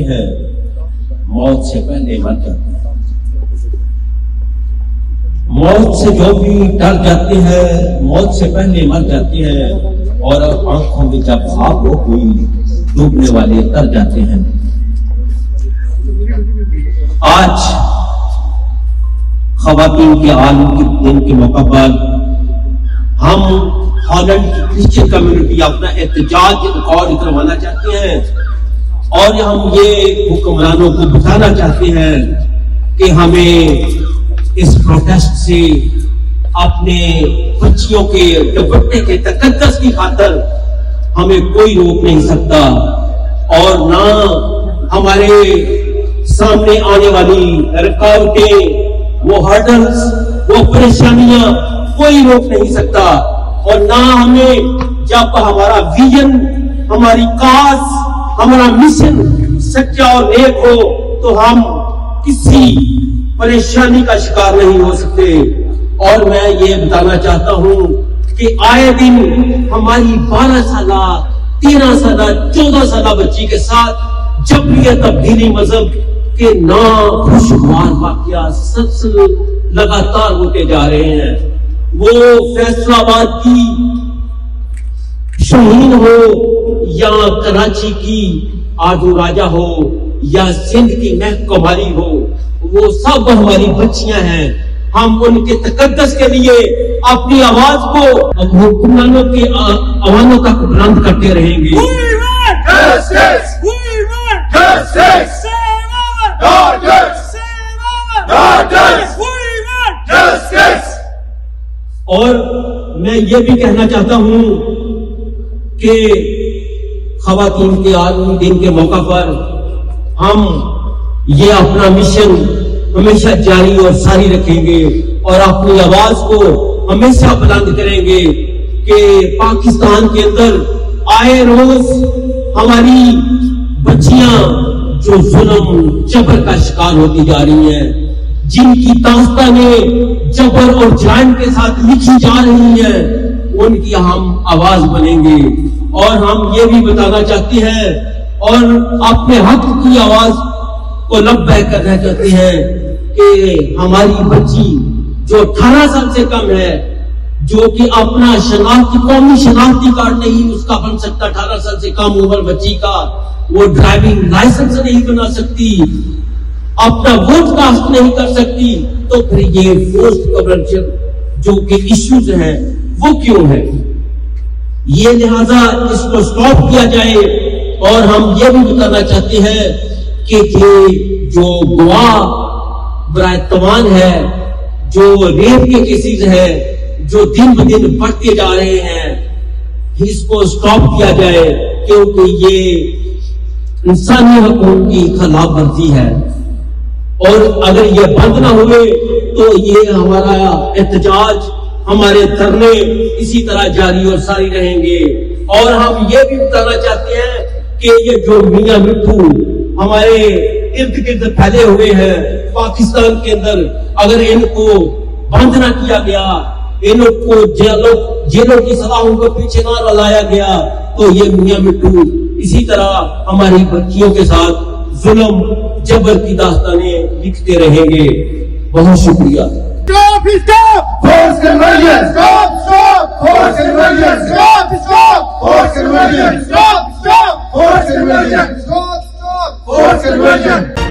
جاتے ہیں موت سے پہلے مر جاتے ہیں موت سے جو بھی ڈر جاتے ہیں موت سے پہلے مر جاتے ہیں اور آنکھوں میں جب آپ ہو، کوئی ڈوبنے والے تر جاتے ہیں۔ آج خواتین کے عالم کے دن کے موقع پر ہم ہالینڈ کی کرسچن کمیونٹی اپنا احتجاج ریکارڈ کروانا چاہتے ہیں۔ اور ہم یہ حکمرانوں کو بتانا چاہتے ہیں کہ ہمیں اس پروٹیسٹ سے اپنے بچیوں کے دوپٹے کے تقدس کی خاطر ہمیں کوئی روک نہیں سکتا اور نہ ہمارے سامنے آنے والی رکاوٹیں، وہ ہرڈلز، وہ پریشانیاں کوئی روک نہیں سکتا اور نہ ہمیں جب ہمارا ویژن، ہماری کاز ہمارا مشن سچا اور نیک ہو تو ہم کسی پریشانی کا شکار نہیں ہو سکتے۔ اور میں یہ بتانا چاہتا ہوں کہ آئے دن ہماری بارہ سالہ، تیرہ سالہ، چودہ سالہ بچی کے ساتھ جب بھی یہ تبدیلی مذہب کے نا خوشگوار واقعہ سلسل لگاتار ہوتے جا رہے ہیں، وہ فیصلہ آباد کی شہین ہو یا کراچی کی آدو راجہ ہو یا سندھ کی کماری ہو وہ سب ہماری بچیاں ہیں۔ ہم ان کے تقدس کے لیے اپنی آواز کو حکمرانوں کے عواموں تک بلند کرتے رہیں گے! اور میں یہ بھی کہنا چاہتا ہوں کہ خواتین کے عالمی دن کے موقع پر ہم یہ اپنا مشن ہمیشہ جاری اور ساری رکھیں گے اور اپنی آواز کو ہمیشہ بلند کریں گے کہ پاکستان کے اندر آئے روز ہماری بچیاں جو ظلم، جبر کا شکار ہوتی جا رہی ہیں، جن کی داستانیں جبر اور جرائم کے ساتھ لکھی جا رہی ہیں، ان کی ہم آواز بنیں گے۔ اور ہم یہ بھی بتانا چاہتے ہیں اور اپنے حق کی آواز کو لبے کرنا چاہتے ہیں کہ ہماری بچی جو اٹھارہ سال سے کم ہے، جو کہ اپنا شناختی، قومی شناختی کارڈ نہیں، اس کا بن سکتا اٹھارہ سال سے کم عمر بچی کا، وہ ڈرائیونگ لائسنس نہیں بنا سکتی، اپنا ووٹ کاسٹ نہیں کر سکتی، تو پھر یہ فورسٹ کورپشن جو کہ ایشوز ہیں، وہ کیوں ہے یہ لہذا اس کو سٹاپ کیا جائے اور ہم یہ بھی بتانا چاہتے ہیں کہ یہ جو گواہ برائے توان ہے، جو ریپ کے کیسز ہے جو دن بدن بڑھتے جا رہے ہیں، اس کو سٹاپ کیا جائے کیونکہ یہ انسانی حقوق کی خلاف ورزی ہے۔ اور اگر یہ بند نہ ہوئے تو یہ ہمارا احتجاج ہمارے دھرنے اسی طرح جاری اور ساری رہیں گے۔ اور ہم یہ بھی بتانا چاہتے ہیں کہ یہ جو میاں مٹھو ہمارے ارد گرد پھیلے ہوئے ہیں پاکستان کے اندر، اگر ان کو بند نہ کیا گیا، ان کو جیلوں جیلوں کی سلاحوں کو پیچھے نہ لایا گیا، تو یہ میاں مٹھو اسی طرح ہماری بچیوں کے ساتھ ظلم، جبر کی داستانیں لکھتے رہیں گے۔ بہت شکریہ۔ Conversion!